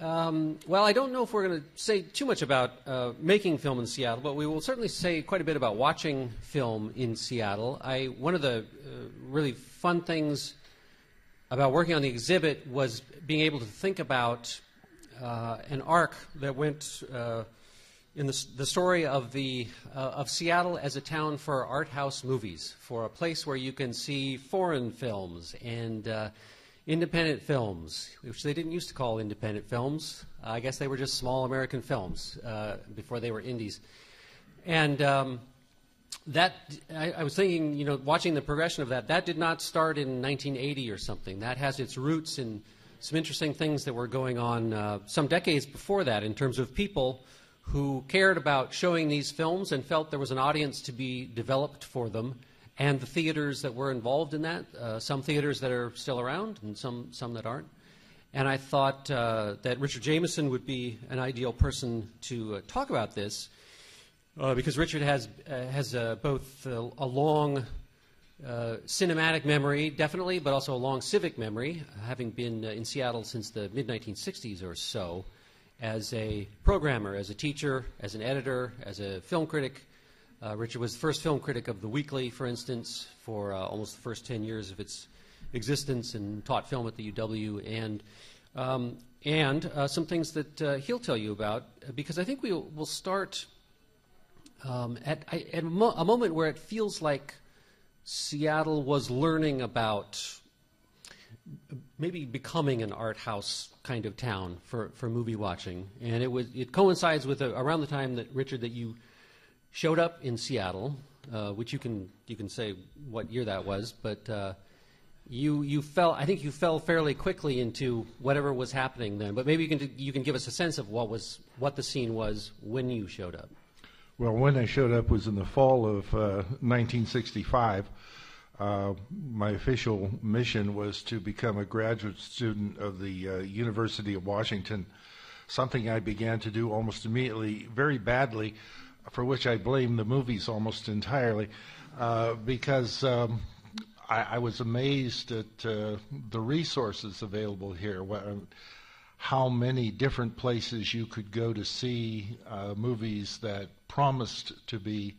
Um, well, I don't know if we're going to say too much about uh, making film in Seattle, but we will certainly say quite a bit about watching film in Seattle. I, one of the uh, really fun things about working on the exhibit was being able to think about uh, an arc that went uh, in the, the, story of, the, uh, of Seattle as a town for art house movies, for a place where you can see foreign films and uh, independent films, which they didn't used to call independent films. Uh, I guess they were just small American films uh, before they were indies. And um, that, I, I, was thinking, you know, watching the progression of that, that did not start in 1980 or something. That has its roots in some interesting things that were going on uh, some decades before that in terms of people who cared about showing these films and felt there was an audience to be developed for them and the theaters that were involved in that. Uh, some theaters that are still around, and some some that aren't. And I thought uh, that Richard Jameson would be an ideal person to uh, talk about this, uh, because Richard has uh, has uh, both a long cinematic memory, definitely, but also a long civic memory, having been in Seattle since the mid 1960s or so, as a programmer, as a teacher, as an editor, as a film critic, uh, Richard was the first film critic of The Weekly, for instance, for uh, almost the first 10 years of its existence and taught film at the UW. And, um, and uh, some things that uh, he'll tell you about, uh, because I think we will start um, at, at a, mo- a moment where it feels like Seattle was learning about maybe becoming an art house kind of town for, for movie watching. And it, was, it coincides with a, around the time that, Richard, that you showed up in Seattle, uh, which you can you can say what year that was, but uh, you you fell. I think you fell fairly quickly into whatever was happening then. But maybe you can you can give us a sense of what was what the scene was when you showed up. Well, when I showed up was in the fall of uh, 1965. Uh, my official mission was to become a graduate student of the uh, University of Washington, something I began to do almost immediately, very badly for which I blame the movies almost entirely, uh, because um, I, I, was amazed at uh, the resources available here. How many different places you could go to see uh, movies that promised to be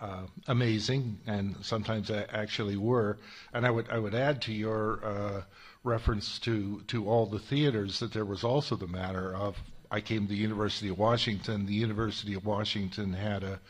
uh, amazing, and sometimes actually were. And I would I would add to your uh, reference to to all the theaters that there was also the matter of I came to the University of Washington. The University of Washington had a,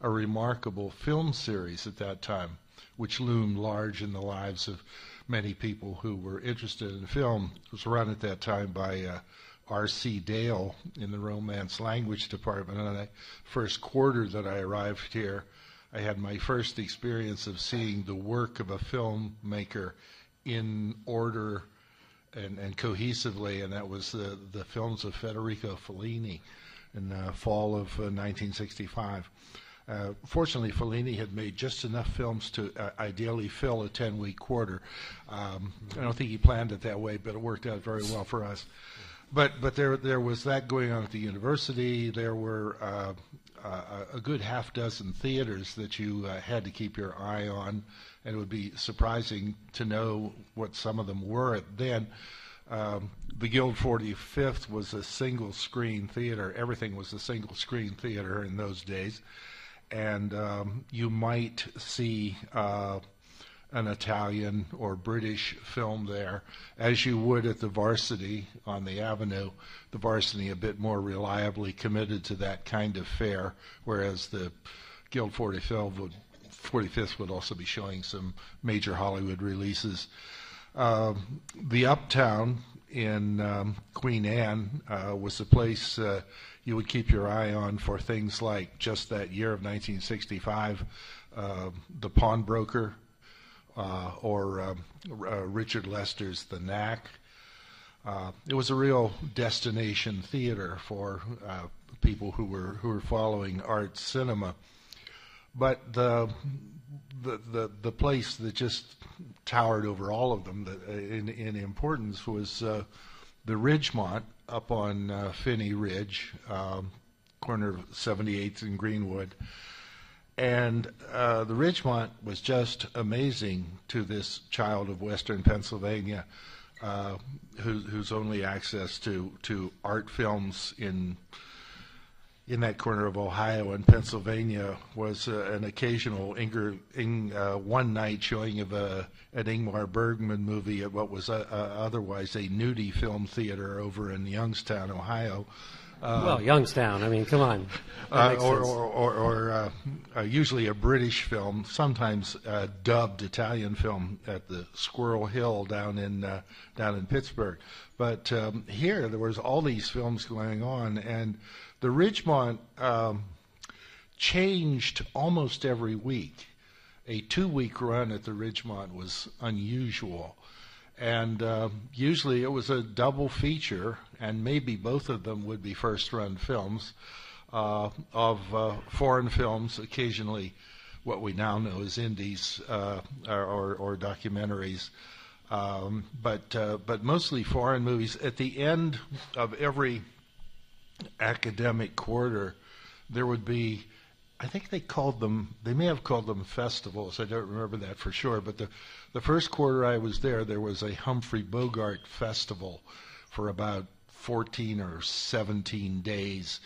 a remarkable film series at that time, which loomed large in the lives of many people who were interested in film. It was run at that time by uh, R.C. Dale in the Romance Language Department. And the first quarter that I arrived here, I had my first experience of seeing the work of a filmmaker in order and, and cohesively, and that was the, the films of Federico Fellini in the fall of uh, 1965. Uh, fortunately, Fellini had made just enough films to uh, ideally fill a 10 week quarter. Um, I don't think he planned it that way, but it worked out very well for us. But, but there, there was that going on at the university. There were uh, uh, a good half dozen theaters that you uh, had to keep your eye on, and it would be surprising to know what some of them were at then. Um, the Guild 45th was a single screen theater. Everything was a single screen theater in those days. And um, you might see uh, an Italian or British film there, as you would at the varsity on the avenue. The varsity a bit more reliably committed to that kind of fare, whereas the Guild 45th would, 45th would also be showing some major Hollywood releases. Um, the Uptown in um, Queen Anne uh, was a place uh, you would keep your eye on for things like just that year of 1965, uh, The Pawnbroker, uh, or um, uh, Richard Lester's The Knack. Uh, it was a real destination theater for uh, people who were who were following art cinema. But the the the, the place that just towered over all of them that, uh, in, in importance was uh, the Ridgemont up on Phinney Ridge, um, corner of 78th and Greenwood. And uh, the Ridgemont was just amazing to this child of Western Pennsylvania. uh, who, whose only access to, to art films in in that corner of Ohio and Pennsylvania was uh, an occasional Inger, Ing, uh, one night showing of a, an Ingmar Bergman movie at what was a, a, otherwise a nudie film theater over in Youngstown, Ohio. Uh, well, Youngstown. I mean, come on. Uh, or, or, or, or uh, uh, usually a British film, sometimes dubbed Italian film at the Squirrel Hill down in down in Pittsburgh. But um, here, there was all these films going on, and the Ridgemont um, changed almost every week. A two week run at the Ridgemont was unusual. And uh, usually it was a double feature, and maybe both of them would be first run films uh, of uh, foreign films, occasionally what we now know as indies uh, or, or, documentaries. Um, but uh, but mostly foreign movies. At the end of every academic quarter, there would be, I think they called them, they may have called them festivals. I don't remember that for sure. But the, the first quarter I was there, there was a Humphrey Bogart festival for about 14 or 17 days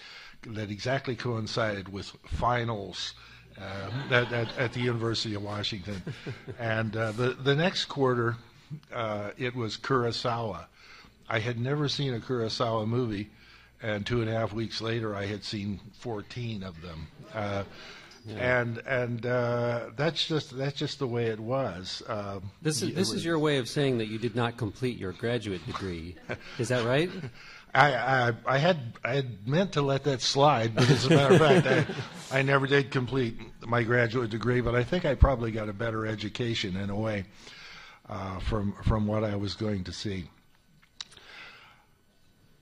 that exactly coincided with finals. Uh, at, at, at, the University of Washington, and uh, the the next quarter, uh, it was Kurosawa. I had never seen a Kurosawa movie, and two and a half weeks later, I had seen 14 of them. Uh, yeah. And and uh, that's just that's just the way it was. Uh, this is this is your way of saying that you did not complete your graduate degree. is that right? I, I, I had I had meant to let that slide, but as a matter of fact, I, I never did complete my graduate degree. But I think I probably got a better education in a way uh, from from what I was going to see.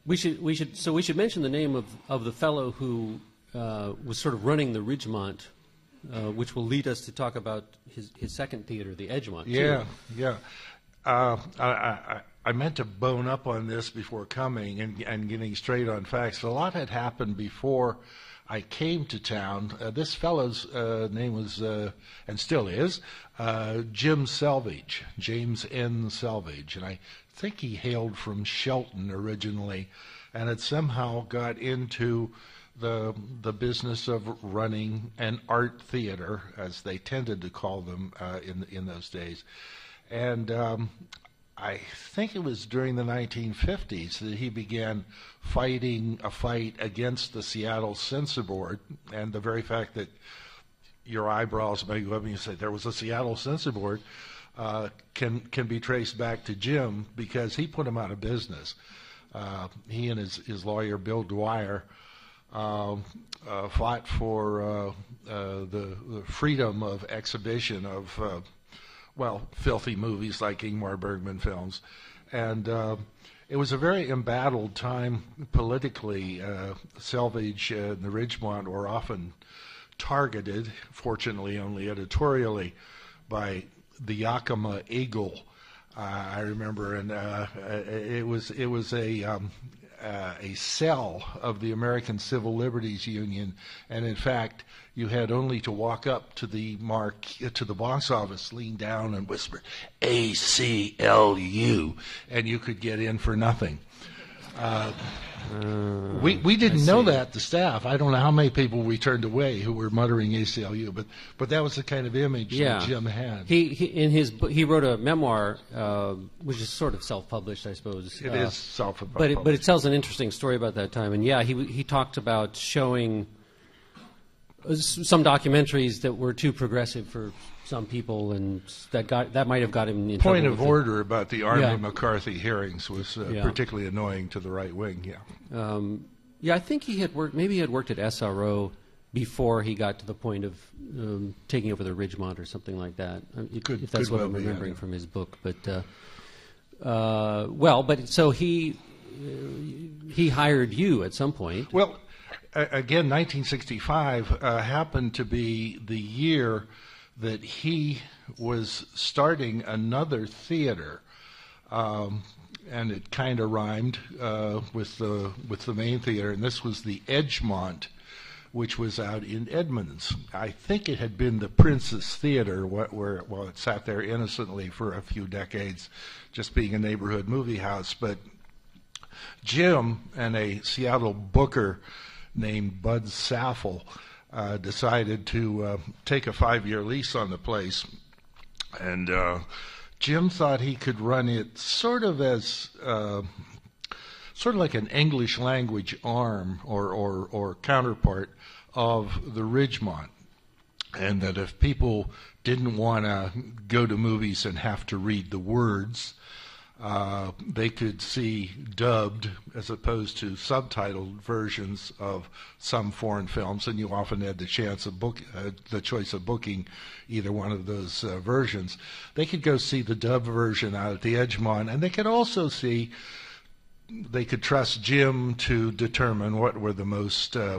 We should, we should, so we should mention the name of, of the fellow who uh, was sort of running the Ridgemont, uh, which will lead us to talk about his, his second theater, the Edgemont. Yeah, too. yeah. Uh, I, I, I, meant to bone up on this before coming and, and getting straight on facts. A lot had happened before I came to town. Uh, this fellow's uh, name was, uh, and still is, uh, Jim Selvage, James N. Selvage, and I think he hailed from Shelton originally, and had somehow got into the the business of running an art theater, as they tended to call them uh, in in those days, and. Um, I think it was during the 1950s that he began fighting a fight against the Seattle Censor Board, and the very fact that your eyebrows may go up and you say there was a Seattle Censor Board uh, can can be traced back to Jim because he put him out of business. Uh, he and his, his lawyer Bill Dwyer um, uh, fought for uh, uh, the, the, freedom of exhibition of well filthy movies like Ingmar Bergman films, and it was a very embattled time politically. Uh, Selvage and the Ridgemont were often targeted, fortunately only editorially, by the Yakima Eagle. Uh, I remember, and uh, it was it was a um, uh, a cell of the American Civil Liberties Union, and in fact, you had only to walk up to the mark to the box office, lean down, and whisper ACLU, and you could get in for nothing. Uh, we we didn't know that the staff. I don't know how many people we turned away who were muttering ACLU, but but that was the kind of image yeah. that Jim had. He, he in his he wrote a memoir, uh, which is sort of self-published, I suppose. It uh, is self-published, but it, but it tells an interesting story about that time. And yeah, he he talked about showing uh, some documentaries that were too progressive for some people, and that got that might have got him in Point of order about the Army yeah. McCarthy hearings was uh, yeah. particularly annoying to the right wing. Yeah. Um, yeah, I think he had worked. Maybe he had worked at SRO before he got to the point of um, taking over the Ridgemont or something like that. If, could, if that's what well I'm remembering from his book, but. Uh, uh, well, but so he uh, he hired you at some point. Well, again, 1965 uh, happened to be the year that he was starting another theater, um, and it kind of rhymed uh, with the with the main theater, and this was the Edgemont which was out in Edmonds. I think it had been the Princess Theater, where, well, it sat there innocently for a few decades, just being a neighborhood movie house. But Jim and a Seattle booker named Bud Saffel uh, decided to uh, take a five year lease on the place. And uh, Jim thought he could run it sort of as uh, sort of like an English language arm or, or, or counterpart of the Ridgemont. And that if people didn't want to go to movies and have to read the words, uh, they could see dubbed as opposed to subtitled versions of some foreign films, and you often had the chance of book uh, the choice of booking either one of those uh, versions. They could go see the dubbed version out at the Edgemont, and they could also see. They could trust Jim to determine what were the most uh,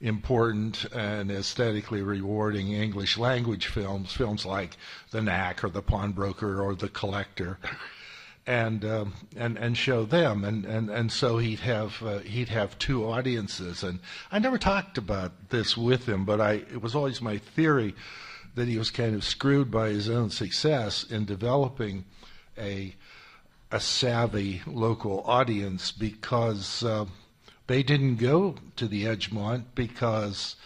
important and aesthetically rewarding English language films, films like The Knack or The Pawnbroker or The Collector and um, and and show them, and and and so he'd have uh, he'd have two audiences, and I never talked about this with him, but I it was always my theory that he was kind of screwed by his own success in developing a a savvy local audience because uh, they didn't go to the Edgemont because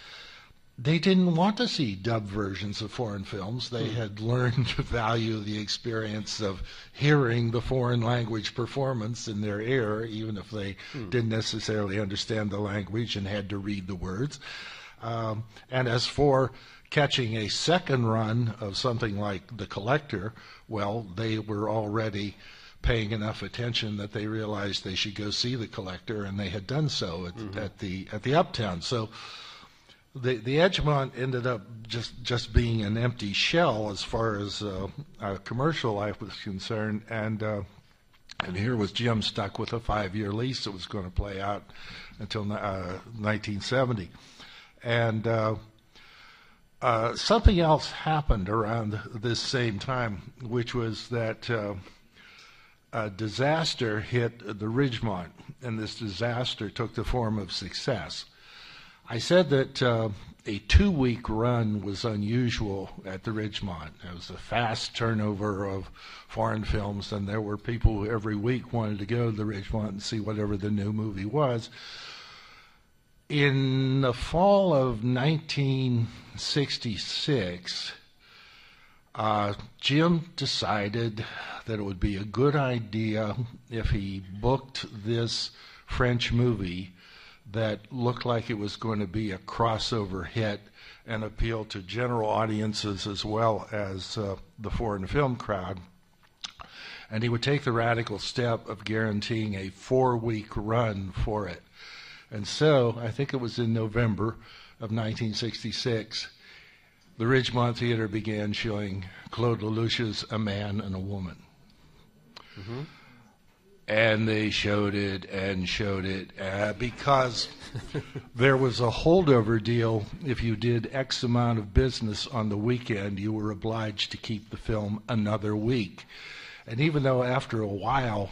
they didn't want to see dubbed versions of foreign films. They mm. had learned to value the experience of hearing the foreign language performance in their ear, even if they mm. didn't necessarily understand the language and had to read the words. Um, and as for catching a second run of something like The Collector, well, they were already paying enough attention that they realized they should go see The Collector, and they had done so at, mm-hmm. at the at the Uptown. So the the Edgemont ended up just just being an empty shell as far as uh, commercial life was concerned, and uh, and here was Jim stuck with a five year lease that was going to play out until uh, 1970, and. Uh, uh, something else happened around this same time, which was that uh, a disaster hit the Ridgemont, and this disaster took the form of success. I said that uh, a two week run was unusual at the Ridgemont. It was a fast turnover of foreign films, and there were people who every week wanted to go to the Ridgemont and see whatever the new movie was. In the fall of 1966, uh, Jim decided that it would be a good idea if he booked this French movie that looked like it was going to be a crossover hit and appeal to general audiences as well as uh, the foreign film crowd. And he would take the radical step of guaranteeing a four week run for it. And so, I think it was in November of 1966, the Ridgemont Theater began showing Claude Lelouch's A Man and a Woman. Mm-hmm and they showed it and showed it uh, because there was a holdover deal. If you did X amount of business on the weekend, you were obliged to keep the film another week. And even though after a while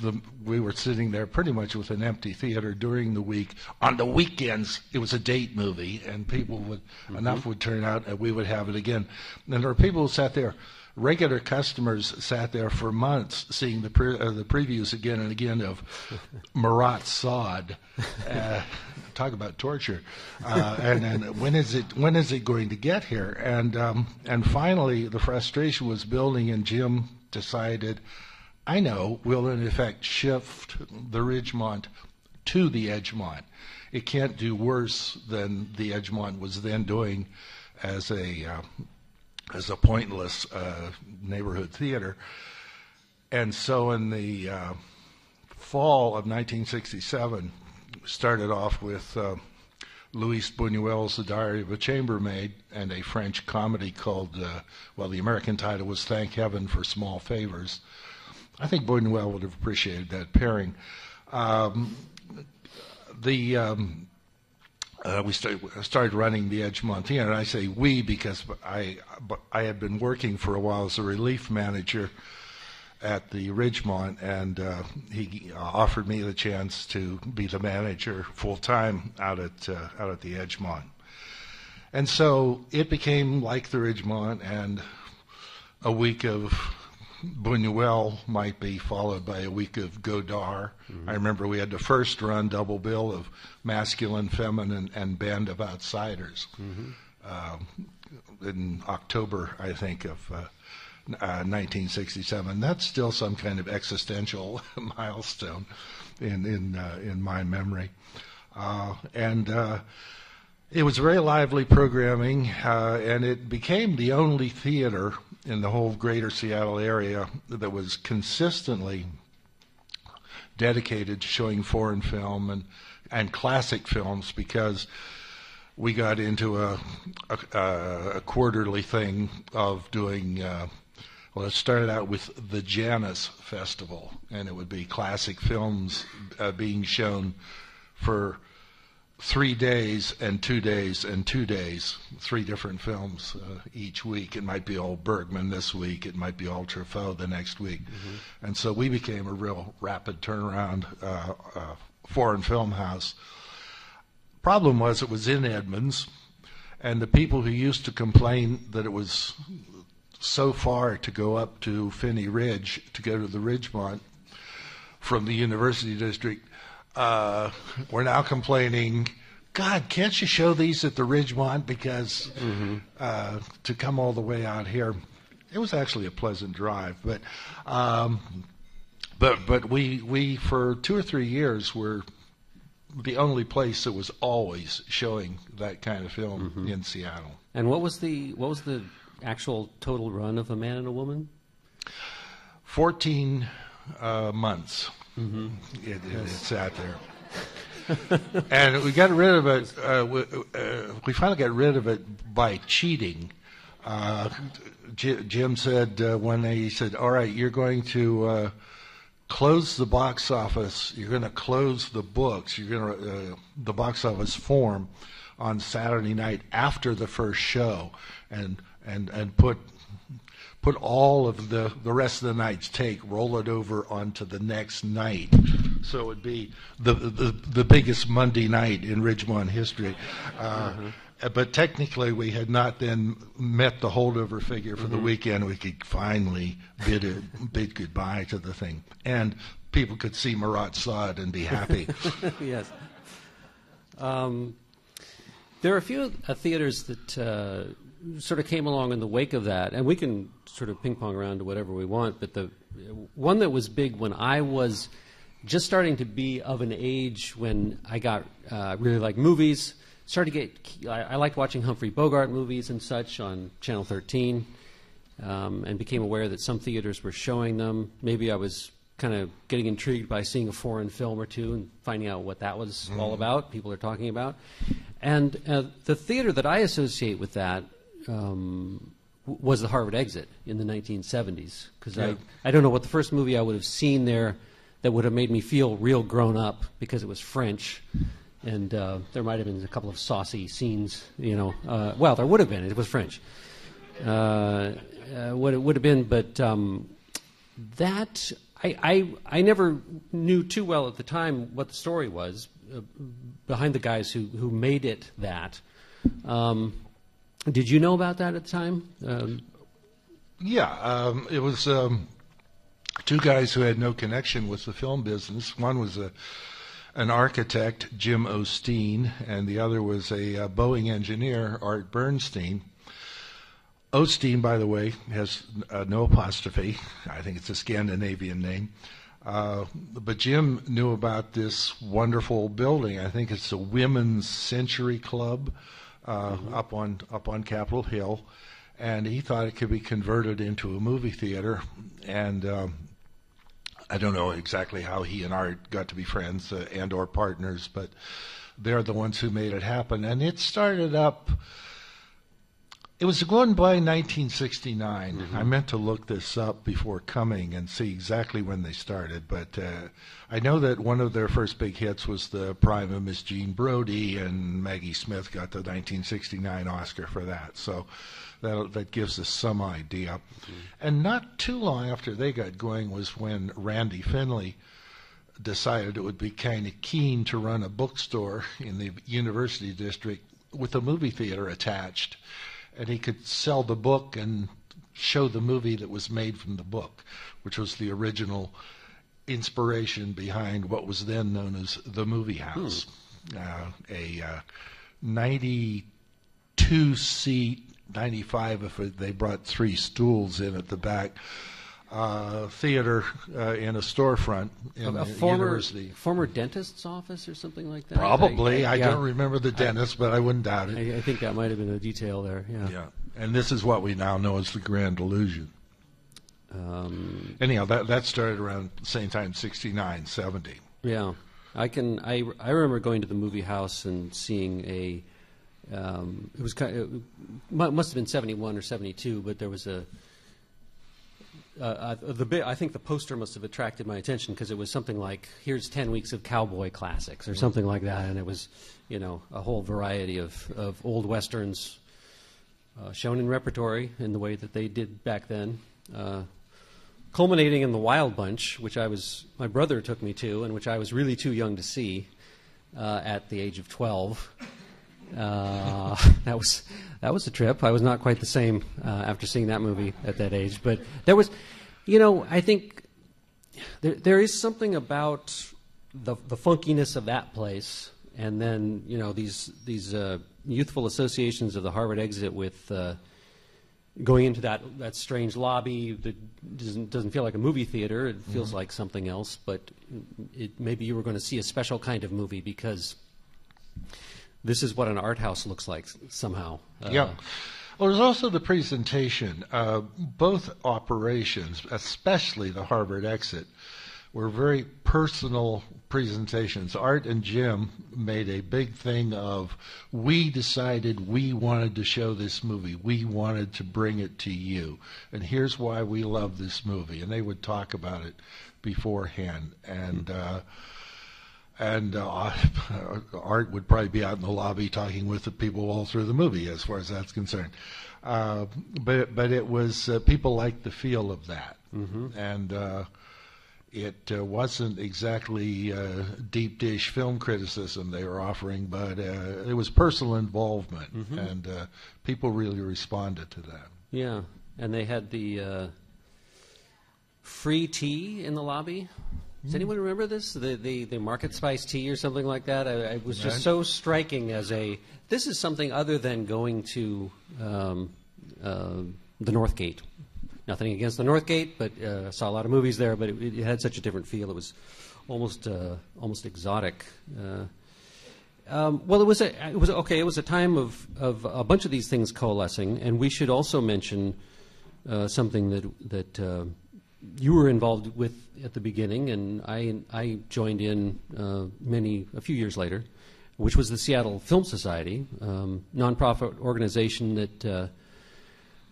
the, we were sitting there pretty much with an empty theater during the week. On the weekends, it was a date movie, and people would mm-hmm. enough would turn out, and we would have it again. And there were people who sat there regular customers sat there for months seeing the pre- uh, the previews again and again of Marat Sade. Uh, talk about torture. Uh, and, and when is it when is it going to get here? And um, and finally, the frustration was building, and Jim decided, I know, we'll in effect shift the Ridgemont to the Edgemont. It can't do worse than the Edgemont was then doing as a uh, as a pointless uh, neighborhood theater. And so in the uh, fall of 1967, started off with uh, Luis Buñuel's The Diary of a Chambermaid and a French comedy called, uh, well, the American title was Thank Heaven for Small Favors. I think Buñuel would have appreciated that pairing. Um, the um, uh, we started, started running the Edgemont Theater. And I say we because I, I had been working for a while as a relief manager at the Ridgemont, and uh, he offered me the chance to be the manager full time out at uh, out at the Edgemont. And so it became like the Ridgemont, and a week of Buñuel might be followed by a week of Godard. Mm-hmm. I remember we had the first run double bill of Masculine, Feminine, and Band of Outsiders mm-hmm. uh, in October, I think, of. Uh, uh, 1967. That's still some kind of existential milestone in in uh, in my memory, uh, and uh, it was very lively programming, uh, and it became the only theater in the whole greater Seattle area that was consistently dedicated to showing foreign film and and classic films because we got into a a, a quarterly thing of doing uh, well, it started out with the Janus Festival, and it would be classic films uh, being shown for three days and two days and two days, three different films uh, each week. It might be all Bergman this week, it might be all Truffaut the next week. Mm-hmm. And so we became a real rapid turnaround uh, uh, foreign film house. Problem was, it was in Edmonds, and the people who used to complain that it was so far to go up to Phinney Ridge to go to the Ridgemont from the University District. Uh, we're now complaining, God, can't you show these at the Ridgemont? Because mm-hmm. uh, to come all the way out here, it was actually a pleasant drive. But um, but but we we for two or three years were the only place that was always showing that kind of film mm-hmm. in Seattle. And what was the what was the actual total run of A Man and a Woman? 14 uh, months. Mm-hmm. It, it, yes. It sat there. and we got rid of it. Uh, we, uh, we, finally got rid of it by cheating. Uh, J- Jim said uh, when he said, "All right, you're going to uh, close the box office. You're going to close the books. You're going to the box office form on Saturday night after the first show, and and and put put all of the the rest of the night's take, roll it over onto the next night. So it would be the the, the biggest Monday night in Ridgemont history. Uh, mm-hmm. But technically, we had not then met the holdover figure for mm-hmm. the weekend. We could finally bid it, bid goodbye to the thing, and people could see Marat Sade and be happy. yes. Um, there are a few uh, theaters that uh, sort of came along in the wake of that, and we can sort of ping pong around to whatever we want. But the one that was big when I was just starting to be of an age when I got uh, really like movies. Started to get I, I, liked watching Humphrey Bogart movies and such on Channel 13, um, and became aware that some theaters were showing them. Maybe I was kind of getting intrigued by seeing a foreign film or two and finding out what that was mm. all about. People are talking about, and uh, the theater that I associate with that um, was the Harvard exit in the 1970s. Because yeah. I, I don't know what the first movie I would have seen there that would have made me feel real grown up because it was French. And uh, there might have been a couple of saucy scenes, you know. Uh, well, there would have been. It was French. Uh, uh what it would have been, but um, that I, I, I never knew too well at the time what the story was uh, behind the guys who, who made it that. Um, did you know about that at the time? Um, yeah, um, it was um, two guys who had no connection with the film business. One was a an architect, Jim Osteen, and the other was a, Boeing engineer, Art Bernstein. Osteen, by the way, has uh, no apostrophe. I think it's a Scandinavian name. Uh, but Jim knew about this wonderful building. I think it's the Women's Century Club uh, mm-hmm. up on up on Capitol Hill, and he thought it could be converted into a movie theater. And um, I don't know exactly how he and Art got to be friends uh, and or partners, but they're the ones who made it happen. And it started up It was going by 1969. Mm-hmm. I meant to look this up before coming and see exactly when they started, but uh, I know that one of their first big hits was the Prime of Miss Jean Brodie, and Maggie Smith got the 1969 Oscar for that. So that that gives us some idea. Mm-hmm. And not too long after they got going was when Randy Finley decided it would be kind of keen to run a bookstore in the university district with a movie theater attached and he could sell the book and show the movie that was made from the book, which was the original inspiration behind what was then known as the movie house. Hmm. Uh, a uh, 92 seat, 95 if it, they brought three stools in at the back uh, theater uh, in a storefront in a, a former, university. Former dentist's office or something like that. Probably. I, I, I yeah. don't remember the dentist, I, but I wouldn't doubt it. I, think that might have been a detail there. Yeah. Yeah. And this is what we now know as the Grand Illusion. Um, Anyhow, that that started around the same time, 69, 70. Yeah. I can. I, I remember going to the movie house and seeing a. Um, it was kind of, it must have been 71 or 72, but there was a uh, uh, the bit, I think the poster must have attracted my attention because it was something like, "Here's ten weeks of cowboy classics" or something like that, and it was, you know, a whole variety of, of old westerns uh, shown in repertory in the way that they did back then, uh, culminating in the Wild Bunch, which I was my brother took me to, and which I was really too young to see uh, at the age of twelve. Uh, that was that was a trip. I was not quite the same uh, after seeing that movie at that age, but there was, you know, I think there there is something about the the funkiness of that place, and then you know these these uh, youthful associations of the Harvard exit with. Uh, going into that, that strange lobby that doesn't, doesn't feel like a movie theater. It feels mm-hmm. like something else, but it, maybe you were going to see a special kind of movie because this is what an art house looks like somehow. Uh, yeah. Well, there's also the presentation. Uh, both operations, especially the Harvard exit, were very personal presentations. Art and Jim made a big thing of we decided we wanted to show this movie. We wanted to bring it to you. And here's why we love this movie. And they would talk about it beforehand. And uh, and uh, Art would probably be out in the lobby talking with the people all through the movie, as far as that's concerned. Uh, but but it was uh, people liked the feel of that, mm-hmm. and uh, it uh, wasn't exactly uh, deep dish film criticism they were offering, but it was personal involvement, mm-hmm. and people really responded to that. Yeah, and they had the free tea in the lobby. Does anyone remember this? The, the, the market spice tea or something like that? I, it was just so striking as a. This is something other than going to um, uh, the North Gate. Nothing against the North Gate, but uh, saw a lot of movies there. But it, it had such a different feel. It was almost uh, almost exotic. Uh, um, well, it was a, it was okay. It was a time of, of a bunch of these things coalescing, and we should also mention uh, something that that uh, you were involved with at the beginning, and I I joined in uh, many a few years later, which was the Seattle Film Society, um, nonprofit organization that. Uh,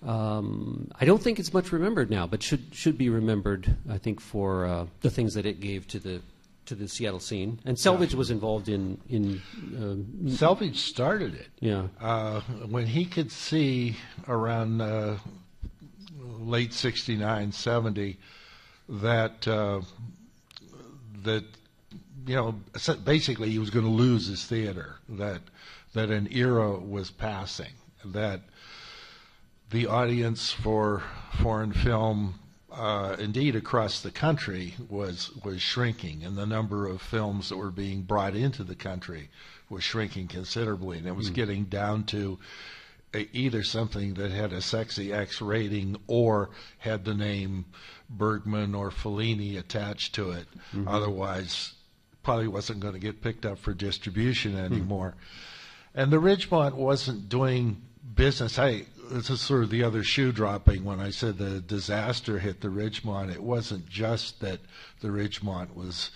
um, I don't think it's much remembered now, but should should be remembered. I think for uh, the things that it gave to the to the Seattle scene. And Selvage was involved in in. Uh, Selvage started it. Yeah. Uh, when he could see around uh, late 69, 70, that uh, that you know basically he was going to lose his theater. That that an era was passing. That the audience for foreign film, uh, indeed across the country, was was shrinking, and the number of films that were being brought into the country was shrinking considerably, and it was mm. getting down to either something that had a sexy X rating or had the name Bergman or Fellini attached to it. Mm-hmm. Otherwise, probably wasn't going to get picked up for distribution hmm. anymore. Mm-hmm. And the Ridgemont wasn't doing business. I this is sort of the other shoe dropping when I said the disaster hit the Ridgemont. It wasn't just that the Ridgemont was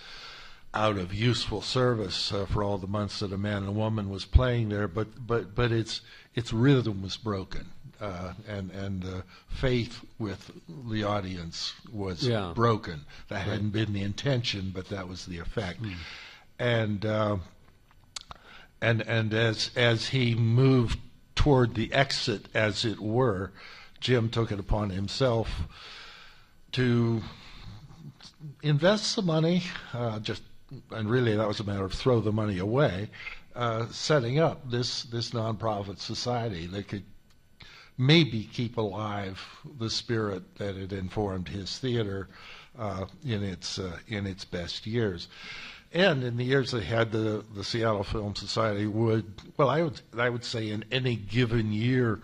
out of useful service uh, for all the months that a man and a woman was playing there, but but but its its rhythm was broken. uh, and and uh, faith with the audience was Yeah. broken. That hadn't been the intention, but that was the effect. And uh, and and as as he moved toward the exit, as it were, Jim took it upon himself to invest some money, uh, just and really that was a matter of throw the money away, uh, setting up this this nonprofit society that could maybe keep alive the spirit that had informed his theater uh, in its uh, in its best years. And in the years ahead, the the Seattle Film Society would well, I would I would say in any given year,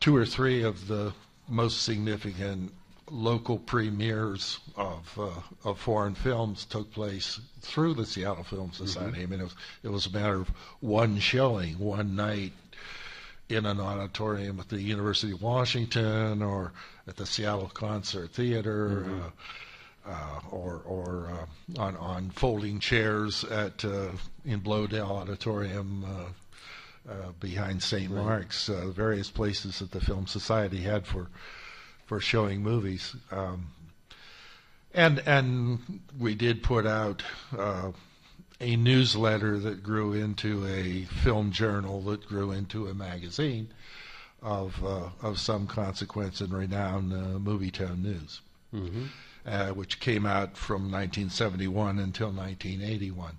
two or three of the most significant local premieres of uh, of foreign films took place through the Seattle Film Society. I mean, it was it was a matter of one showing, one night in an auditorium at the University of Washington or at the Seattle Concert Theater. Uh, uh, or or uh, on on folding chairs at uh, in Bloedel Auditorium uh, uh, behind St. Mark's, uh, various places that the Film Society had for for showing movies. Um, and and we did put out uh, a newsletter that grew into a film journal that grew into a magazine of uh, of some consequence and renown, uh, Movietown News, uh, which came out from 1971 until 1981.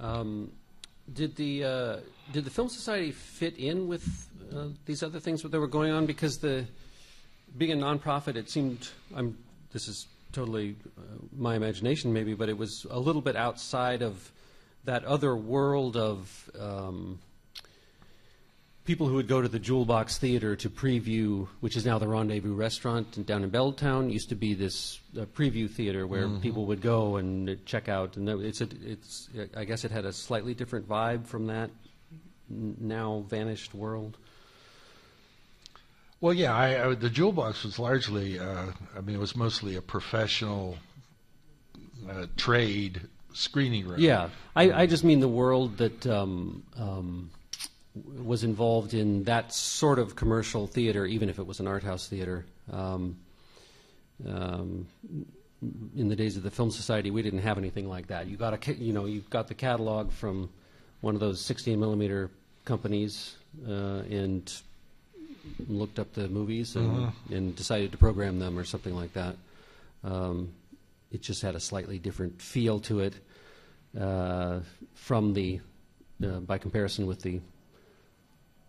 Um, did the uh, did the film society fit in with uh, these other things that were going on? Because the being a nonprofit, it seemed I'm this is totally uh, my imagination maybe, but it was a little bit outside of that other world of um, people who would go to the Jewel Box Theater to preview, which is now the Rendezvous Restaurant down in Belltown. Used to be this uh, preview theater where people would go and check out, and it's a, it's I guess it had a slightly different vibe from that now vanished world. Well, yeah, I, I, the Jewel Box was largely, uh, I mean, it was mostly a professional uh, trade screening room. Yeah, I, I just mean the world that um, um, was involved in that sort of commercial theater, even if it was an art house theater. Um, um, in the days of the Film Society, we didn't have anything like that. You got a, you know, you got the catalog from one of those 16 millimeter companies uh, and looked up the movies and, and decided to program them or something like that. Um, it just had a slightly different feel to it uh, from the, uh, by comparison with the,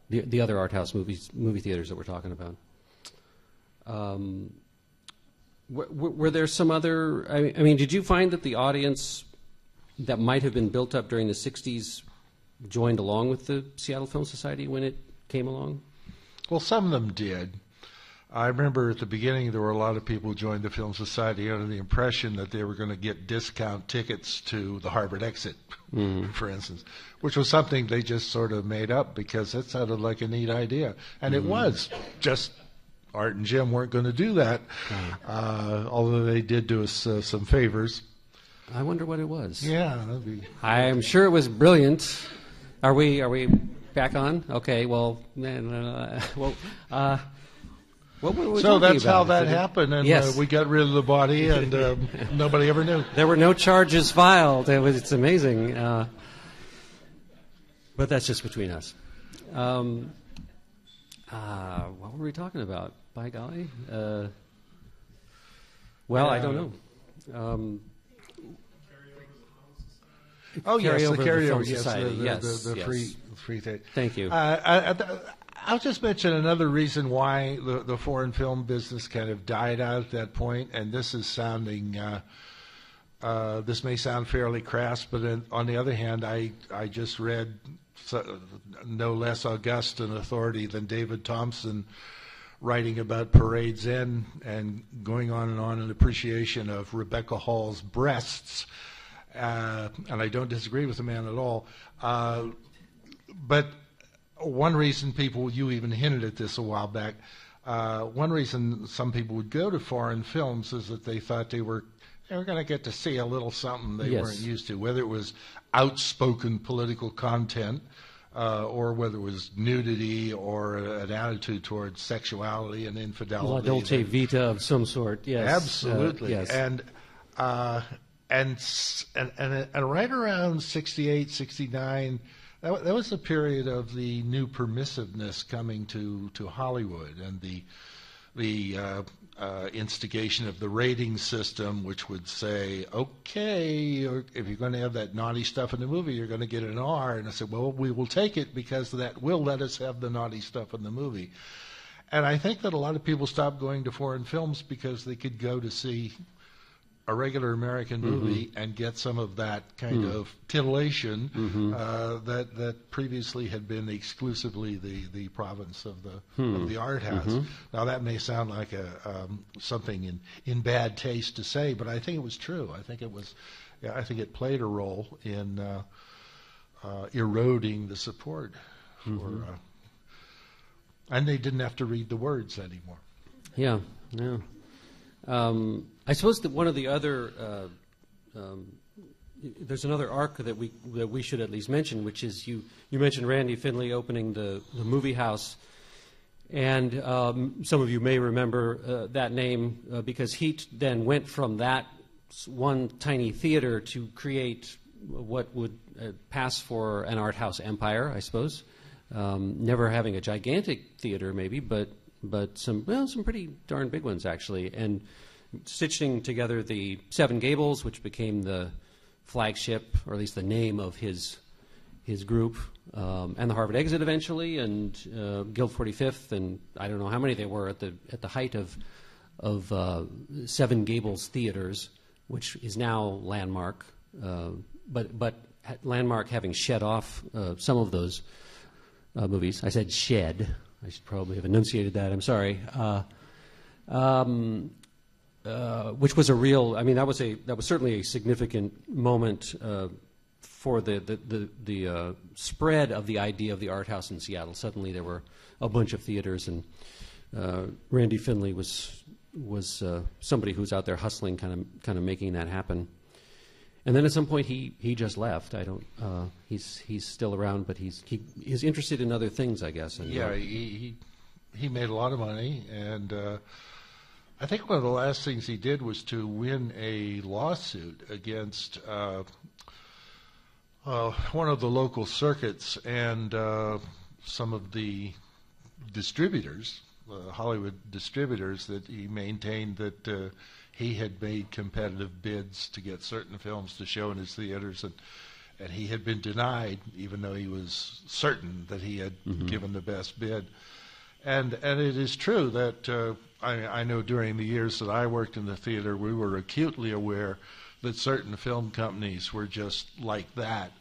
the the other art house movies movie theaters that we're talking about. Um, were, there some other? I mean, I mean, did you find that the audience that might have been built up during the '60s joined along with the Seattle Film Society when it came along? Well, some of them did. I remember at the beginning there were a lot of people who joined the Film Society under the impression that they were going to get discount tickets to the Harvard exit, for instance, which was something they just sort of made up because it sounded like a neat idea. And it was. Just Art and Jim weren't going to do that, uh, although they did do us uh, some favors. I wonder what it was. Yeah, be. I'm sure it was brilliant. Are we? Are we back on? Okay. Well, uh, well, uh, what were we So that's how that happened, and Yes. uh, we got rid of the body, and um, nobody ever knew. There were no charges filed. It was, it's amazing. Uh, but that's just between us. Um, uh, what were we talking about? By golly. Uh, well, I don't know. Um, Oh yes, the the carryover. Yes, Society, the, the, yes, the, the yes. free free thing. Thank you. Uh, I, I, I'll just mention another reason why the, the foreign film business kind of died out at that point, and this is sounding. Uh, uh, this may sound fairly crass, but then, on the other hand, I I just read so, no less august an authority than David Thomson writing about Parade's End and going on and on in appreciation of Rebecca Hall's breasts. Uh, and I don't disagree with the man at all. Uh, but one reason people, you even hinted at this a while back, uh, one reason some people would go to foreign films is that they thought they were they were going to get to see a little something they Yes. weren't used to, whether it was outspoken political content uh, or whether it was nudity or an attitude towards sexuality and infidelity. La Dolce Vita of some sort, yes. Absolutely. Uh, yes. And, uh, and, and, and, and right around 68, 69, that, that was the period of the new permissiveness coming to, to Hollywood and the, the uh, uh, instigation of the rating system, which would say, okay, if you're going to have that naughty stuff in the movie, you're going to get an R. And I said, well, we will take it because that will let us have the naughty stuff in the movie. And I think that a lot of people stopped going to foreign films because they could go to see a regular American movie and get some of that kind of titillation uh, that that previously had been exclusively the, the province of the of the art house. Now that may sound like a um, something in, in bad taste to say, but I think it was true. I think it was. Yeah, I think it played a role in uh, uh, eroding the support for. Uh, and they didn't have to read the words anymore. Yeah, yeah. Um, I suppose that one of the other uh, um, there's another arc that we that we should at least mention, which is you you mentioned Randy Finley opening the, the movie house, and um, some of you may remember uh, that name uh, because he then went from that one tiny theater to create what would uh, pass for an art house empire, I suppose. Um, never having a gigantic theater, maybe, but but some well, some pretty darn big ones actually, and stitching together the Seven Gables, which became the flagship, or at least the name of his his group, um, and the Harvard Exit eventually, and uh, Guild 45th, and I don't know how many they were at the at the height of of uh, Seven Gables theaters, which is now Landmark, uh, but but Landmark having shed off uh, some of those uh, movies. I said shed. I should probably have enunciated that. I'm sorry. Uh, um, uh, which was a real. I mean, that was a that was certainly a significant moment uh, for the the the, the uh, spread of the idea of the art house in Seattle. Suddenly, there were a bunch of theaters, and uh, Randy Finley was was uh, somebody who was out there hustling, kind of kind of making that happen. And then at some point he, he just left. I don't. Uh, he's he's still around, but he's he, he's interested in other things, I guess. And, Yeah, he, he he made a lot of money, and uh, I think one of the last things he did was to win a lawsuit against uh, uh, one of the local circuits and uh, some of the distributors, uh, Hollywood distributors, that he maintained that uh, he had made competitive bids to get certain films to show in his theaters, and and he had been denied, even though he was certain that he had given the best bid. And and it is true that uh, I, I know during the years that I worked in the theater, we were acutely aware that certain film companies were just like that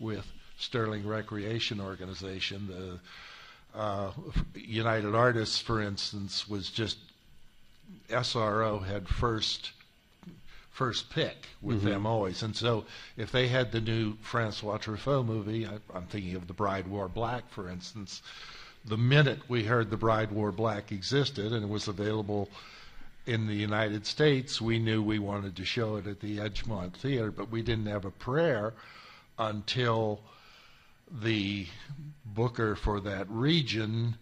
with Sterling Recreation Organization. The uh, United Artists, for instance, was just SRO had first first pick with them always. And so if they had the new Francois Truffaut movie, I, I'm thinking of The Bride Wore Black, for instance, the minute we heard The Bride Wore Black existed and it was available in the United States, we knew we wanted to show it at the Edgemont Theater, but we didn't have a prayer until the booker for that region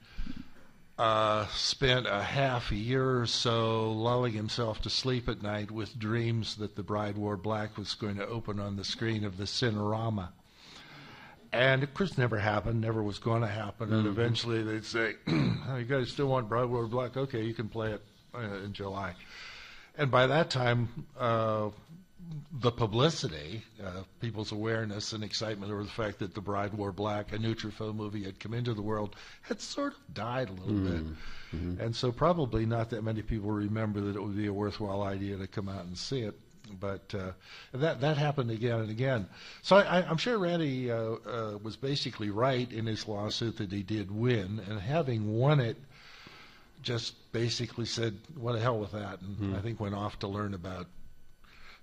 uh, spent a half a year or so lulling himself to sleep at night with dreams that The Bride Wore Black was going to open on the screen of the Cinerama. And of course, never happened, never was going to happen. And eventually they'd say, oh, You guys still want Bride Wore Black? Okay, you can play it uh, in July. And by that time, uh, the publicity, uh, people's awareness and excitement over the fact that The Bride Wore Black, a new Truffaut movie, had come into the world, had sort of died a little bit. And so, probably not that many people remember that it would be a worthwhile idea to come out and see it. But uh, that that happened again and again. So I, I'm sure Randy uh, uh, was basically right in his lawsuit that he did win, and having won it, just basically said, "What the hell with that?" And I think went off to learn about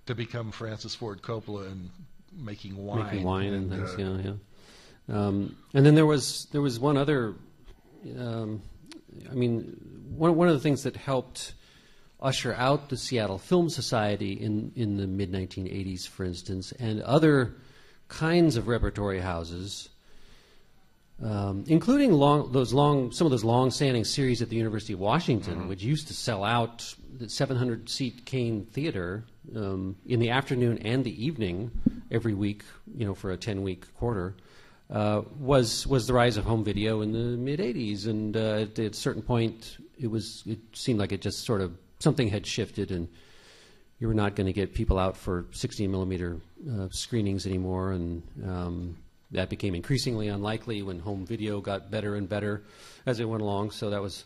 to become Francis Ford Coppola and making wine. making wine and things. uh, yeah, yeah. Um, and then there was there was one other. Um, I mean, one one of the things that helped usher out the Seattle Film Society in in the mid 1980s, for instance, and other kinds of repertory houses um, including long, those long, some of those long-standing series at the University of Washington, which used to sell out the 700-seat Kane Theater um, in the afternoon and the evening every week, you know, for a 10-week quarter. Uh, was was the rise of home video in the mid '80s, and uh, at, at a certain point, it was it seemed like it just sort of something had shifted, and you were not going to get people out for 16 millimeter uh, screenings anymore, and um, that became increasingly unlikely when home video got better and better as it went along. So that was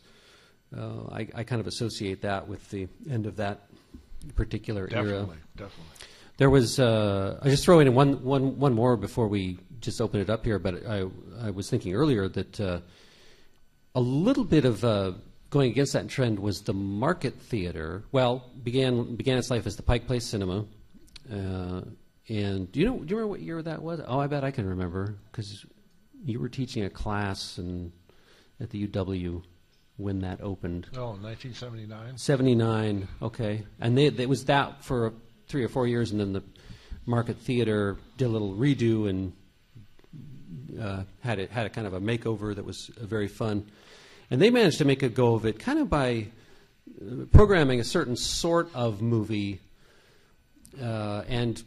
uh, I, I kind of associate that with the end of that particular era. Definitely, definitely. There was uh, I just throw in one, one, one more before we just open it up here, but I, I was thinking earlier that uh, a little bit of uh, going against that trend was the Market Theater. Well, began began its life as the Pike Place Cinema, uh, and do you know do you remember what year that was? Oh, I bet I can remember because you were teaching a class and at the UW when that opened. Oh, 1979. 79, okay. And they, it was that for three or four years, and then the Market Theater did a little redo and uh, had, it, had a kind of a makeover that was very fun. And they managed to make a go of it kind of by uh, programming a certain sort of movie uh, and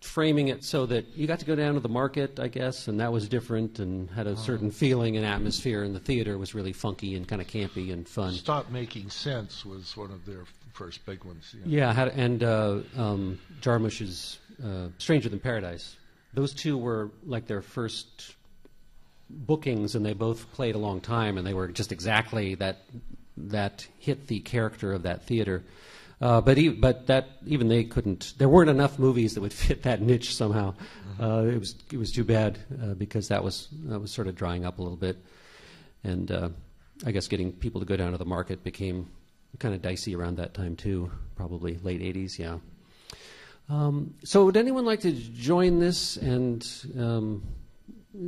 framing it so that you got to go down to the market, I guess, and that was different and had a certain feeling and atmosphere, and the theater was really funky and kind of campy and fun. Stop Making Sense was one of their first big ones. yeah. And uh, um, Jarmusch's uh, Stranger Than Paradise. Those two were like their first bookings, and they both played a long time, and they were just exactly that that hit the character of that theater. Uh, but e- but that even they couldn't. There weren't enough movies that would fit that niche somehow. Uh, it was it was too bad uh, because that was that was sort of drying up a little bit, and uh, I guess getting people to go down to the market became kind of dicey around that time too. Probably late '80s, yeah. Um, so would anyone like to join this and um,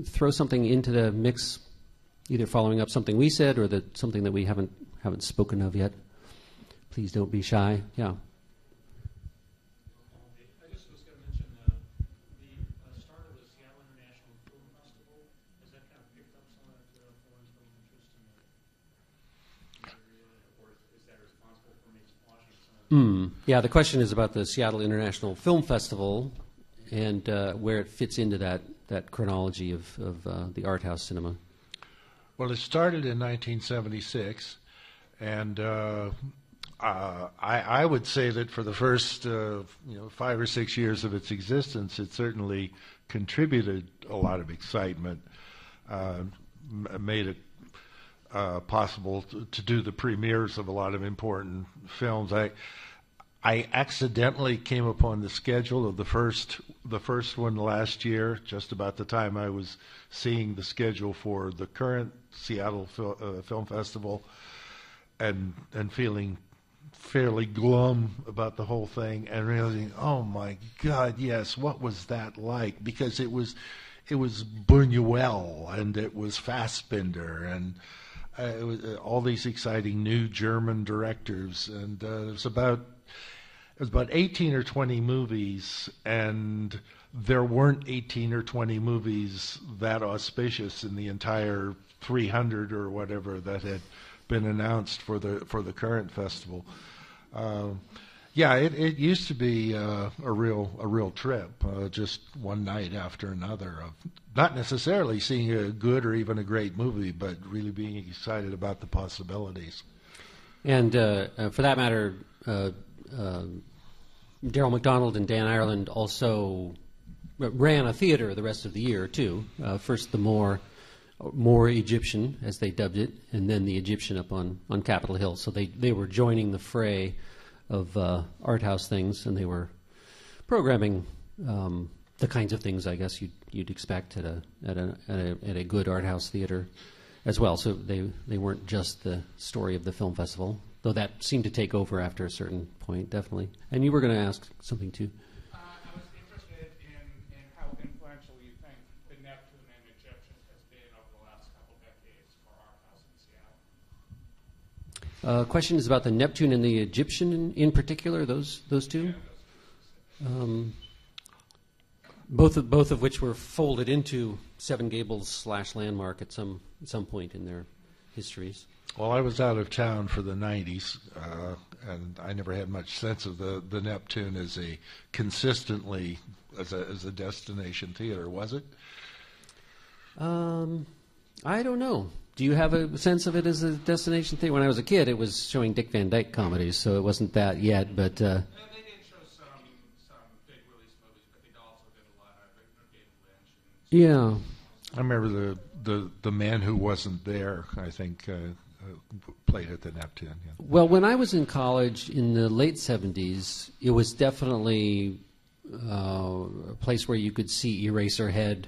throw something into the mix, either following up something we said or that something that we haven't haven't spoken of yet? Please don't be shy. Yeah. I just was going to mention the start of the Seattle International Film Festival. Has that kind of picked up some of that foreign film interest in the area, or is that responsible for maybe squashing some of Mm. Yeah, the question is about the Seattle International Film Festival and uh, where it fits into that, that chronology of, of uh, the art house cinema. Well, it started in 1976, and uh, uh, I, I would say that for the first uh, you know five or six years of its existence, it certainly contributed a lot of excitement, uh, made it uh, possible to, to do the premieres of a lot of important films. I I accidentally came upon the schedule of the first the first one last year, just about the time I was seeing the schedule for the current Seattle Fil- uh, Film Festival, and and feeling fairly glum about the whole thing, and realizing, oh my God, yes, what was that like? Because it was it was Buñuel and it was Fassbinder and uh, was uh, all these exciting new German directors, and uh, it was about was about 18 or 20 movies, and there weren't 18 or 20 movies that auspicious in the entire 300 or whatever that had been announced for the for the current festival. Um, yeah, it, it used to be uh, a real a real trip, uh, just one night after another of not necessarily seeing a good or even a great movie, but really being excited about the possibilities. And uh, uh, for that matter, uh, Daryl McDonald and Dan Ireland also ran a theater the rest of the year too. Uh, first, the Moore Moore Egyptian, as they dubbed it, and then the Egyptian up on, on Capitol Hill. So they, they were joining the fray of uh, art house things, and they were programming um, the kinds of things I guess you'd, you'd expect at a, at, a, at, a, at a good art house theater as well. So they, they weren't just the story of the film festival, though that seemed to take over after a certain point, definitely. And you were going to ask something too. Uh, I was interested in, in how influential you think the Neptune and Egyptian has been over the last couple decades for art house in Seattle. Uh, question is about the Neptune and the Egyptian in, in particular, those, those two? Um, both of, both of which were folded into Seven Gables slash Landmark at some at some point in their histories. Well, I was out of town for the 90s, uh, and I never had much sense of the, the Neptune as a consistently as a, as a destination theater, was it? Um, I don't know. Do you have a sense of it as a destination theater? When I was a kid, it was showing Dick Van Dyke comedies, so it wasn't that yet. But uh, they did show some some big release movies, but they also did a lot of you know, David Lynch and yeah, I remember the, the, the man who wasn't there, I think, uh, played at the Neptune. Yeah. Well, when I was in college in the late 70s, it was definitely uh, a place where you could see Eraserhead.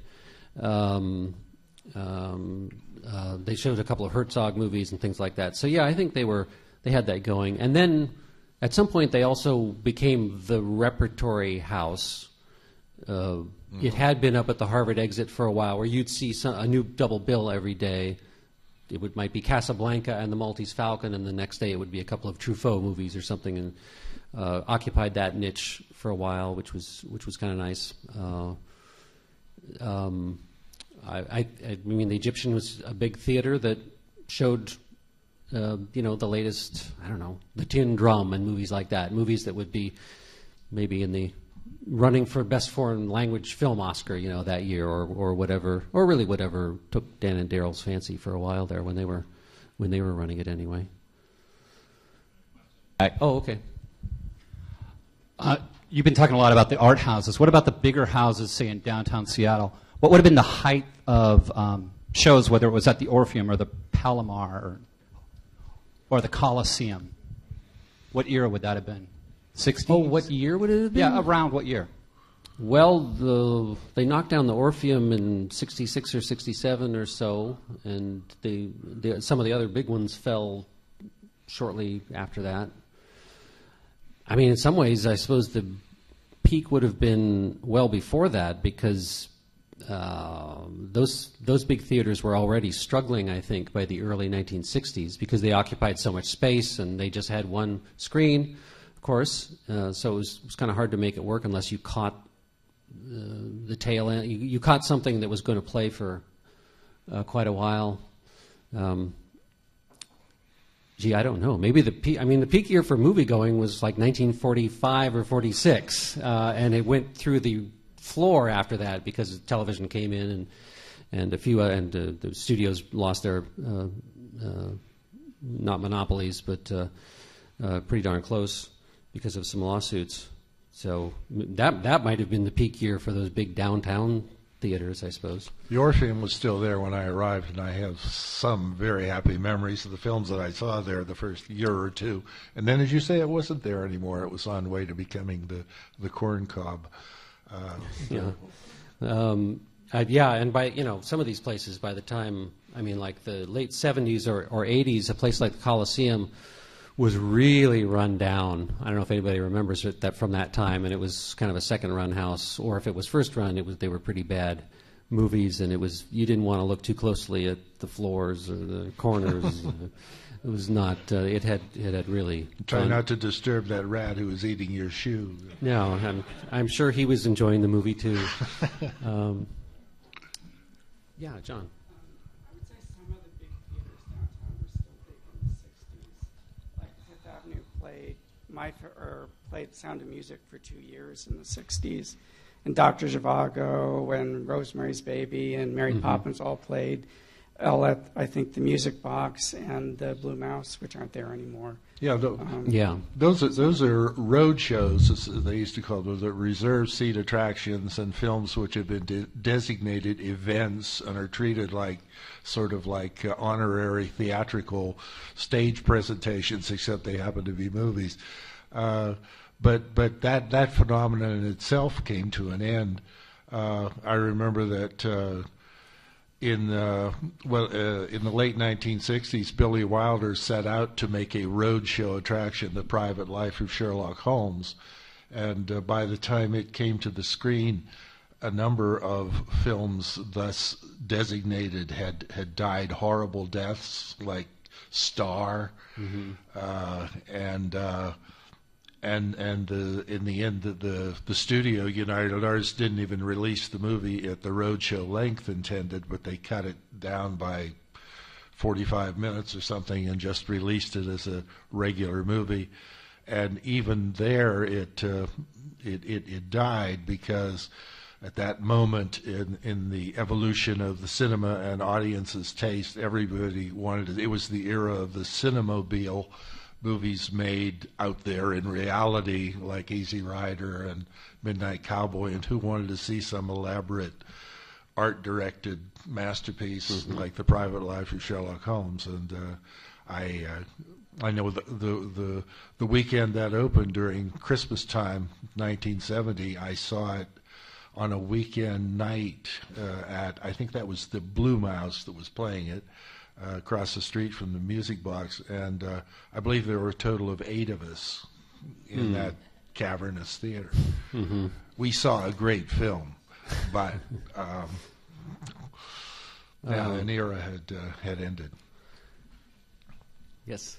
Um, um, uh, they showed a couple of Herzog movies and things like that. So yeah, I think they were they had that going. And then at some point, they also became the repertory house. Uh, It had been up at the Harvard exit for a while, where you'd see some, a new double bill every day it would might be Casablanca and the Maltese Falcon, and the next day it would be a couple of Truffaut movies or something, and uh, occupied that niche for a while, which was which was kind of nice. Uh, um, I, I, I mean, the Egyptian was a big theater that showed, uh, you know, the latest. I don't know, the Tin Drum and movies like that. Movies that would be maybe in the running for best foreign language film Oscar, you know, that year or or whatever, or really whatever took Dan and Daryl's fancy for a while there when they were when they were running it anyway. Oh, okay. Uh, you've been talking a lot about the art houses. What about the bigger houses, say in downtown Seattle? What would have been the height of um, shows, whether it was at the Orpheum or the Palomar or, or the Coliseum? What era would that have been? 60s? Oh, what year would it have been? Yeah, around what year? Well, the, they knocked down the Orpheum in '66 or '67 or so, and they, the, some of the other big ones fell shortly after that. I mean, in some ways, I suppose the peak would have been well before that because uh, those those big theaters were already struggling. I think by the early 1960s because they occupied so much space and they just had one screen, of course. Uh, so it was, was kind of hard to make it work unless you caught uh, the tail end. You, you caught something that was going to play for uh, quite a while. Um, gee, I don't know. Maybe the peak. I mean, the peak year for movie going was like 1945 or 46, uh, and it went through the floor after that because television came in and and a few uh, and uh, the studios lost their not monopolies, but uh, pretty darn close because of some lawsuits. So that that might have been the peak year for those big downtown theaters, I suppose. The Orpheum was still there when I arrived, and I have some very happy memories of the films that I saw there the first year or two. And then, as you say, it wasn't there anymore. It was on the way to becoming the, the corn cob. Uh, Yeah. Um, uh, yeah, and by you know some of these places, by the time I mean like the late '70s or, or '80s, a place like the Coliseum was really run down. I don't know if anybody remembers it, that from that time, and it was kind of a second run house, or if it was first run, it was they were pretty bad movies, and it was you didn't want to look too closely at the floors or the corners. it was not. Uh, it had it had really. try gone- not to disturb that rat who was eating your shoe. no, I'm, I'm sure he was enjoying the movie too. Um, yeah, John. I would say some of the big theaters downtown were still big in the '60s. Like Fifth Avenue played my Fa- or played Sound of Music for two years in the '60s, and Doctor Zhivago and Rosemary's Baby and Mary Poppins all played. All at I think the Music Box and the Blue Mouse, which aren't there anymore. Yeah, the, Um, Yeah. Those are, those are road shows, as they used to call those, are reserved seat attractions and films which have been de- designated events and are treated like sort of like uh, honorary theatrical stage presentations, except they happen to be movies. Uh, but but that that phenomenon in itself came to an end. Uh, I remember that. Uh, in uh, well uh, in the late 1960s, Billy Wilder set out to make a roadshow attraction, The Private Life of Sherlock Holmes, and uh, by the time it came to the screen, a number of films thus designated had had died horrible deaths, like Star, uh, and uh, and and uh, in the end, the, the the studio United Artists didn't even release the movie at the roadshow length intended, but they cut it down by 45 minutes or something and just released it as a regular movie. And even there, it uh, it, it it died because at that moment in in the evolution of the cinema and audience's taste, everybody wanted it. It was the era of the cinemobile movies made out there in reality, like Easy Rider and Midnight Cowboy, and who wanted to see some elaborate art directed masterpiece mm-hmm. like The Private Life of Sherlock Holmes. And uh, I. Uh, I know the, the the the weekend that opened during Christmas time, 1970. I saw it on a weekend night uh, at I think that was the Blue Mouse that was playing it, uh, across the street from the music box, and uh, I believe there were a total of eight of us in mm. that cavernous theater. Mm-hmm. We saw a great film, but um, yeah, an era had uh, had ended. Yes.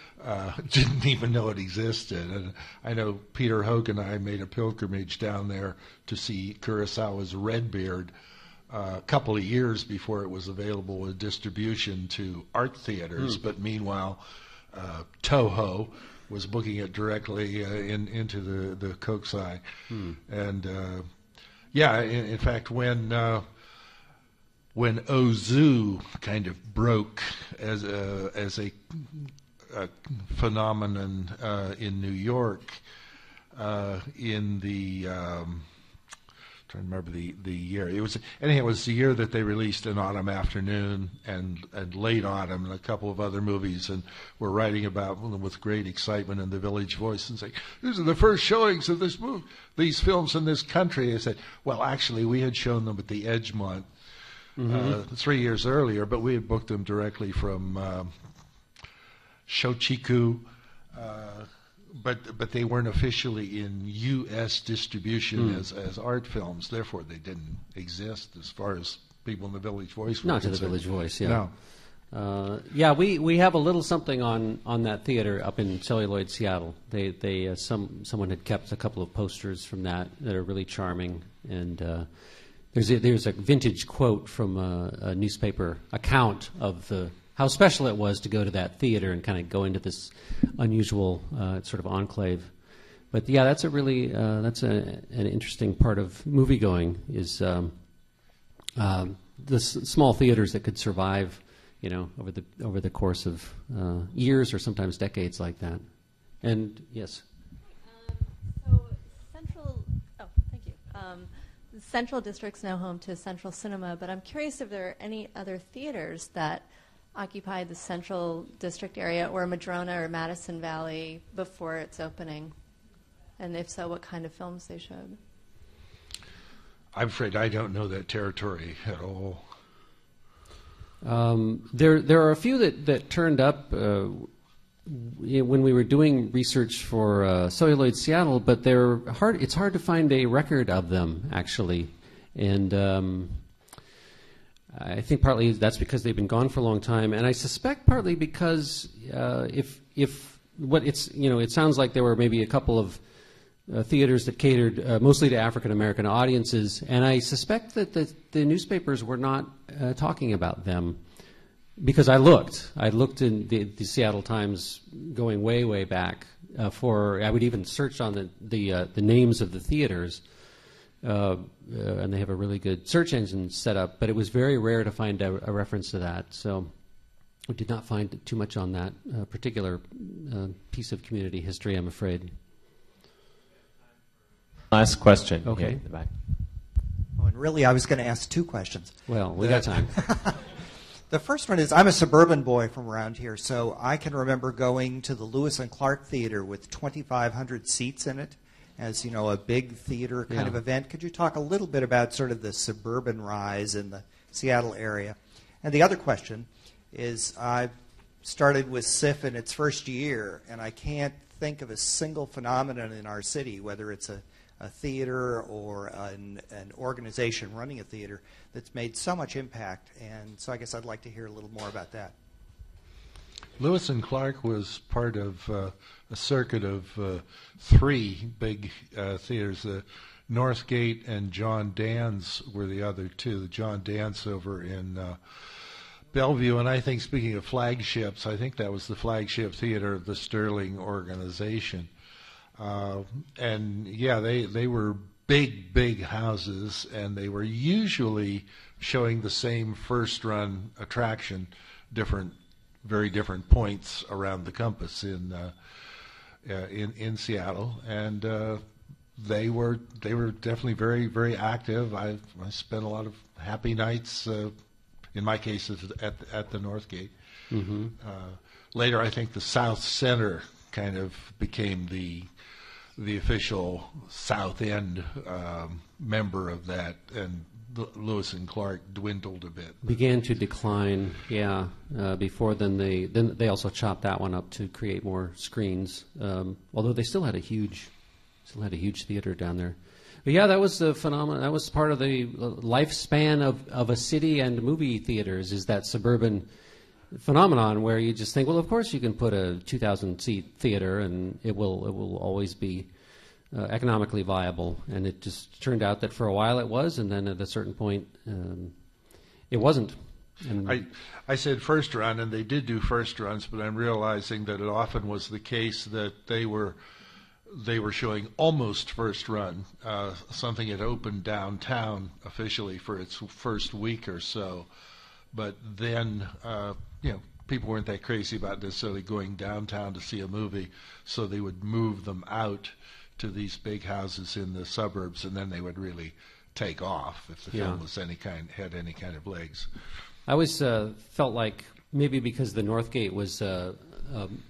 uh, didn't even know it existed. And I know Peter Hoke and I made a pilgrimage down there to see Kurosawa's Redbeard uh, a couple of years before it was available with distribution to art theaters. Mm. But meanwhile, uh, Toho was booking it directly uh, in into the the Kokusai, hmm. and uh, yeah, in, in, fact, when uh, when Ozu kind of broke as a as a, phenomenon uh, in New York uh, in the um, trying to remember the, the year. It was anyhow. It was the year that they released an autumn afternoon and and late autumn and a couple of other movies, and we're writing about them with great excitement in the Village Voice and saying these are the first showings of this movie, these films in this country. I said, well, actually, we had shown them at the Edgemont mm-hmm. uh, three years earlier, but we had booked them directly from um, Shochiku. Uh, but but they weren't officially in U.S. distribution mm. as as art films. Therefore, they didn't exist as far as people in the Village Voice. Not to the Village Voice, yeah. No. Uh, yeah, we, we have a little something on, on that theater up in Celluloid, Seattle. They they uh, some someone had kept a couple of posters from that that are really charming, and uh, there's a, there's a vintage quote from a, a newspaper account of the how special it was to go to that theater and kind of go into this unusual uh, sort of enclave. But yeah, that's a really uh, that's a, an interesting part of movie going is um, uh, the s- small theaters that could survive, you know, over the over the course of uh, years or sometimes decades like that. And yes. Um, so central. Oh, thank you. Um, Central District's now home to Central Cinema, but I'm curious if there are any other theaters that occupy the central district area or Madrona or Madison Valley before its opening? And if so, what kind of films they showed? I'm afraid I don't know that territory at all. Um, there, there are a few that, that turned up uh, when we were doing research for uh, Celluloid Seattle, but they're hard. It's hard to find a record of them actually, and um, I think partly that's because they've been gone for a long time, and I suspect partly because uh, if if what it's you know it sounds like there were maybe a couple of uh, theaters that catered uh, mostly to African American audiences, and I suspect that the, the newspapers were not uh, talking about them because I looked. I looked in the, the Seattle Times going way way back uh, for I would even search on the the, uh, the names of the theaters uh, uh, and they have a really good search engine set up. But it was very rare to find a, a reference to that. So we did not find too much on that uh, particular uh, piece of community history. I'm afraid. Last question. Okay. here in the back. Oh, and really, I was going to ask two questions. Well, we got time. The first one is I'm a suburban boy from around here, so I can remember going to the Lewis and Clark Theater with 2,500 seats in it as you know a big theater kind Yeah. of event. Could you talk a little bit about sort of the suburban rise in the Seattle area? And the other question is I started with SIFF in its first year, and I can't think of a single phenomenon in our city, whether it's a, a theater or an, an organization running a theater, that's made so much impact. And so I guess I'd like to hear a little more about that. Lewis and Clark was part of uh, a circuit of uh, three big uh, theaters. The Northgate and John Danz were the other two. John Danz over in uh, Bellevue, and I think speaking of flagships, I think that was the flagship theater of the Sterling organization. Uh, and yeah, they they were big, big houses, and they were usually showing the same first run attraction, different, very different points around the compass in uh, uh, in in Seattle, and uh, they were they were definitely very very active. I I spent a lot of happy nights. Uh, in my case, at at the Northgate. hmm Uh, later, I think the Southcenter kind of became the the official South End um, member of that, and Lewis and Clark dwindled a bit. began to decline. Yeah, uh, before then they then they also chopped that one up to create more screens. Um, although they still had a huge, still had a huge theater down there. But yeah, that was the phenomenon. That was part of the uh, lifespan of of a city and movie theaters. Is that suburban phenomenon where you just think, well, of course you can put a 2,000 seat theater and it will it will always be uh, economically viable. And it just turned out that for a while it was, and then at a certain point um, it wasn't. And I I said first run, and they did do first runs, but I'm realizing that it often was the case that they were they were showing almost first run. Uh, something had opened downtown officially for its first week or so, but then uh, you know people weren't that crazy about necessarily going downtown to see a movie, so they would move them out to these big houses in the suburbs, and then they would really take off if the Yeah. film was any kind had any kind of legs. I always uh, felt like maybe because the Northgate was uh, um,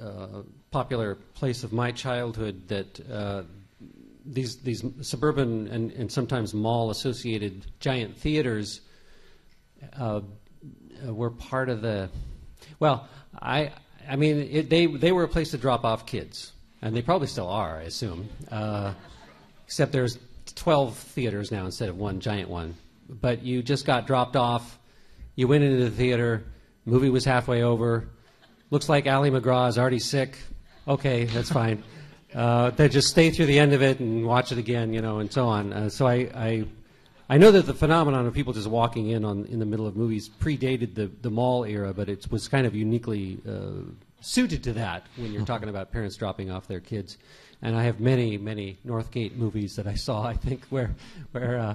a popular place of my childhood that uh, these these suburban and, and sometimes mall associated giant theaters uh, uh, were part of the well I I mean it, they they were a place to drop off kids and they probably still are I assume. Uh, except there's 12 theaters now instead of one giant one. But you just got dropped off. You went into the theater. Movie was halfway over. Looks like Ali MacGraw is already sick. Okay that's fine. Uh, then just stay through the end of it and watch it again you know and so on. Uh, so I, I I know that the phenomenon of people just walking in on in the middle of movies predated the, the mall era, but it was kind of uniquely uh, suited to that when you're talking about parents dropping off their kids. And I have many, many Northgate movies that I saw. I think where where uh,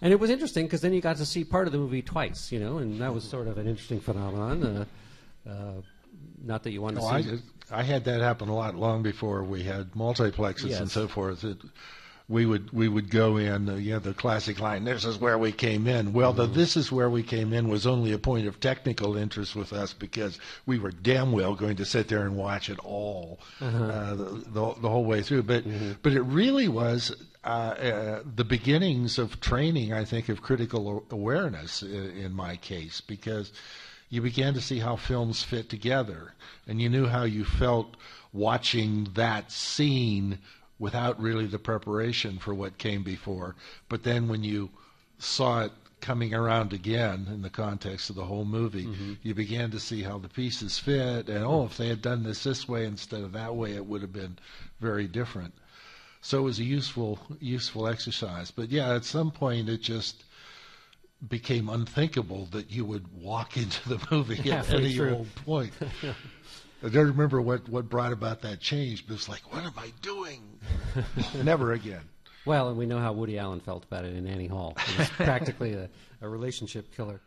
and it was interesting because then you got to see part of the movie twice, you know, and that was sort of an interesting phenomenon. Uh, uh, not that you wanted No, to see. just- I had that happen a lot long before we had multiplexes and so forth. It, we would we would go in, uh, you know, the classic line. This is where we came in. Well, the this is where we came in was only a point of technical interest with us because we were damn well going to sit there and watch it all uh, the, the the whole way through. But but it really was. Uh, uh, the beginnings of training, I think, of critical awareness in, in my case, because you began to see how films fit together, and you knew how you felt watching that scene without really the preparation for what came before. But then when you saw it coming around again in the context of the whole movie, mm-hmm. you began to see how the pieces fit, and oh, if they had done this this way instead of that way, it would have been very different. So it was a useful useful exercise. But yeah, at some point it just became unthinkable that you would walk into the movie at Halfway any through. old point. I don't remember what, what brought about that change, but it's like, what am I doing? Never again. Well, and we know how Woody Allen felt about it in Annie Hall. It was practically a, a relationship killer.